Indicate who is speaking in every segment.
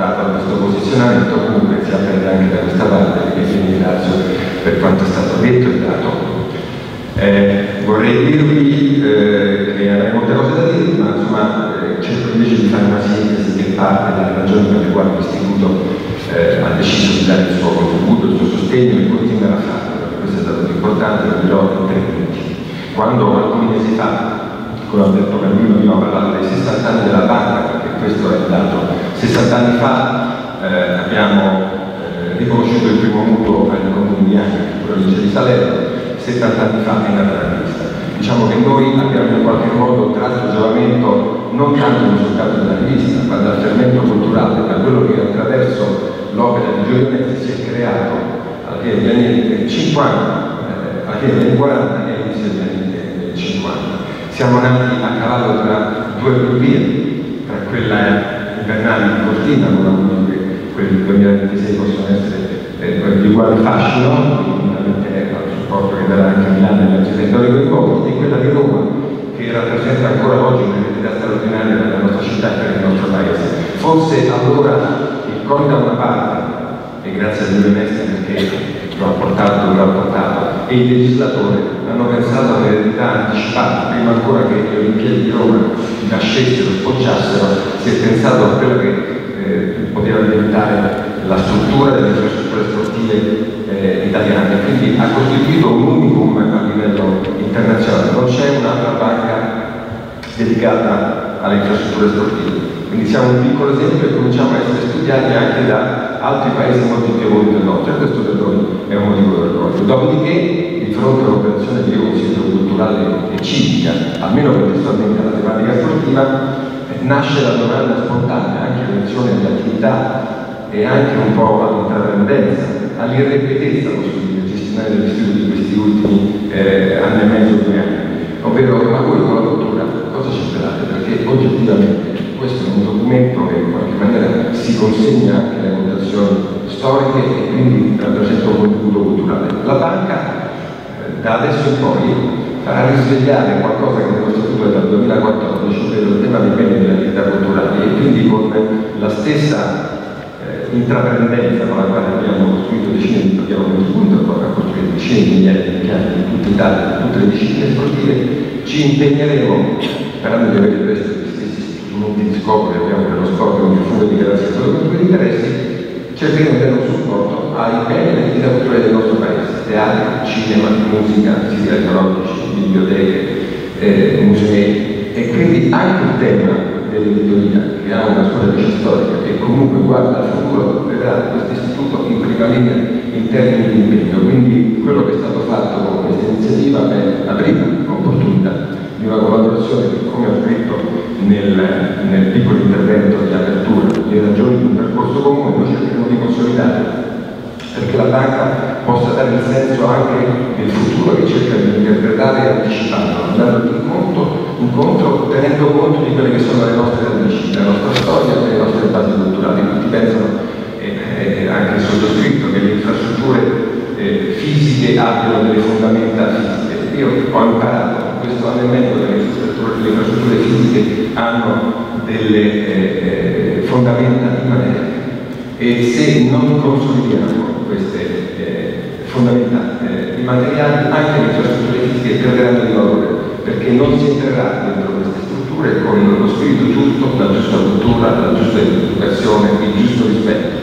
Speaker 1: dato a questo posizionamento, comunque si apprende anche da questa parte, e quindi ringrazio per quanto è stato detto e dato. Eh, vorrei dirvi eh, che avrei molte cose da dire, ma insomma eh, cerco invece di fare una sintesi che parte dalle ragioni per le quali l'Istituto eh, ha deciso di dare il suo contributo, il suo sostegno e continuerà a farlo, questo è stato importante, lo dirò in tre punti. Quando alcuni mesi fa con Alberto Calvino abbiamo parlato dei 60 anni della banca, perché questo è il dato. 60 anni fa eh, abbiamo eh, riconosciuto il primo mutuo ai comuni di Bianchi, provincia di Salerno, 70 anni fa è nata la rivista. Diciamo che noi abbiamo in qualche modo tratto il giovamento non tanto il risultato della rivista, ma dal fermento culturale, da quello che attraverso l'opera di Giulio Messi si è creato alla fine degli anni 50, eh, alla fine degli anni 40 e all'inizio degli anni 50. Siamo nati a cavallo tra due tra quella invernale di Cortina, con avuto che quelli del 2026 possono essere eh, di uguale fascino, supporto che darà anche Milano e altri territori coinvolti, e quella di Roma, che rappresenta ancora oggi un'identità straordinaria per la nostra città e per il nostro paese. Forse allora il COI da una parte, e grazie a Dio Mestre perché lo ha portato dove l'ha portato, e il legislatore hanno pensato a un'eredità anticipata, prima ancora che le Olimpiadi di Roma nascessero, spocciassero, si è pensato a quello che eh, poteva diventare la struttura delle infrastrutture sportive eh, italiane, quindi ha costituito un unicum a livello internazionale, non c'è un'altra banca dedicata alle infrastrutture sportive. Quindi siamo un piccolo esempio e cominciamo a essere studiati anche da altri paesi molto più evoluti del nostro e questo per noi è un motivo d'orgoglio. Dopodiché, di fronte a un'operazione di riconsidero culturale e civica, almeno contestualmente alla tematica sportiva, nasce la domanda spontanea, anche in relazione alle attività e anche un po' all'intraprendenza, all'irrepetezza possibile gestionale dell'istituto di questi ultimi eh, anni e mezzo, due anni. Ovvero, ma voi con la cultura cosa ci sperate? Perché oggettivamente questo è un documento che in qualche maniera si consegna anche alle votazioni storiche e quindi rappresenta un contributo culturale. La banca eh, da adesso in poi farà risvegliare qualcosa che nello statuto dal 2014, ovvero il tema dei beni delle attività culturali e quindi con la stessa intraprendenza con la quale abbiamo costruito decine di, abbiamo contribuito a costruire decine di migliaia di impianti in tutta Italia, in tutte le discipline sportive, ci impegneremo, sperando di avere presto gli stessi strumenti di scopo che abbiamo per lo sport con il fondo di garanzia solo per quegli interessi, cercheremo di dare un supporto ai beni e alle attività del nostro paese, teatro, cinema, musica, siti archeologici, biblioteche, eh, musei e quindi anche il tema dell'editoria che ha una sua radice storica e comunque guarda al futuro vedrà questo istituto in prima linea in termini di impegno. Quindi quello che è stato fatto con questa iniziativa è la prima opportunità di una collaborazione che come ho scritto nel, nel piccolo intervento di apertura, le ragioni di un percorso comune, noi cercheremo di consolidare perché la banca possa dare il senso anche del futuro che cerca di interpretare e anticipare, andando incontro, incontro tenendo conto di quelle che sono le nostre radici, la nostra storia le nostre basi culturali. Tutti pensano, eh, eh, anche il sottoscritto, che le infrastrutture eh, fisiche abbiano delle fondamenta fisiche. Io ho imparato questo anno e mezzo che le infrastrutture, fisiche hanno delle eh, fondamenta immanenti e se non consolidiamo queste eh, fondamentali eh, immateriali, anche le infrastrutture fisiche perderanno di valore, perché non si entrerà dentro queste strutture con lo spirito giusto, la giusta cultura, la giusta educazione, il giusto rispetto.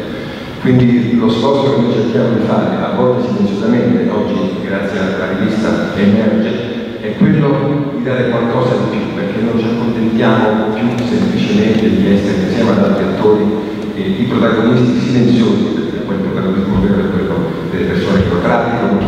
Speaker 1: Quindi lo sforzo che noi cerchiamo di fare, a volte silenziosamente, oggi grazie alla rivista emerge, è quello di dare qualcosa di più, perché non ci accontentiamo più semplicemente di essere insieme ad altri attori i protagonisti silenziosi quel protagonismo vero è quello delle persone che lo praticano,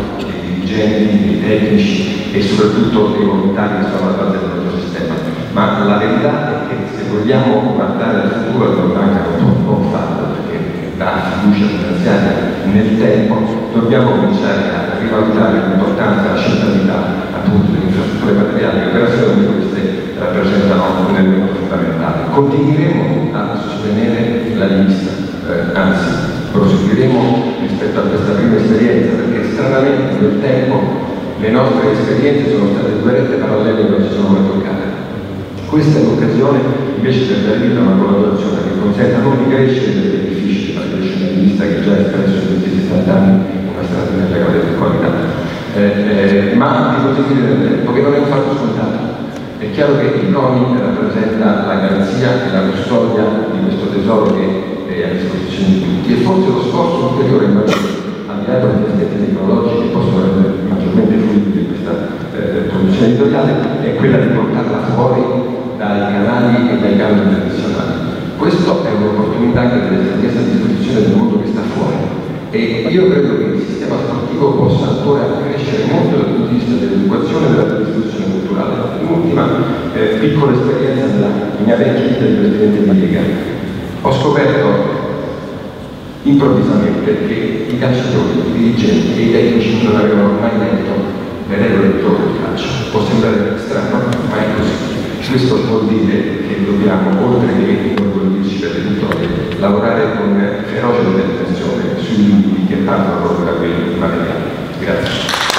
Speaker 1: dirigenti, dei tecnici e soprattutto dei volontari che sono alla base del nostro sistema. Ma la verità è che se vogliamo guardare al futuro della banca può farlo perché dà fiducia finanziaria nel tempo, dobbiamo cominciare a rivalutare l'importanza e la centralità appunto delle infrastrutture materiali che operazioni come queste rappresentano un elemento fondamentale. Continueremo a sostenere la lista, eh, anzi proseguiremo rispetto a questa prima esperienza, perché stranamente nel tempo le nostre esperienze sono state due rette parallele che non si sono mai toccate. Questa è l'occasione invece per dare vita a una collaborazione che consenta non di crescere dei benefici per il sceneggialista che già espresso in questi 60 anni una grande di qualità, eh, eh, ma di proseguire nel tempo, che non è un fatto scontato. È chiaro che il CONI rappresenta la garanzia e la custodia di questo tesoro che è a disposizione di tutti e forse lo sforzo ulteriore in là degli aspetti tecnologici che possono rendere maggiormente fluidi questa eh, produzione editoriale è quella di portarla fuori dai canali e dai canali tradizionali. Questa è un'opportunità che deve essere messa a disposizione del mondo che sta fuori e io credo che il sistema sportivo possa ancora crescere molto dal punto di vista dell'educazione e della distribuzione culturale. L'ultima eh, piccola esperienza della mia vecchia vita di presidente di Lega. Ho scoperto improvvisamente che i calciatori, i dirigenti e i tecnici non avevano mai letto le regole del di calcio. Può sembrare strano, ma è così. Questo vuol dire che dobbiamo, oltre che inorgogrirci per le vittorie, lavorare con feroce determinazione sui limiti che parlano proprio da quelli materiali. Grazie.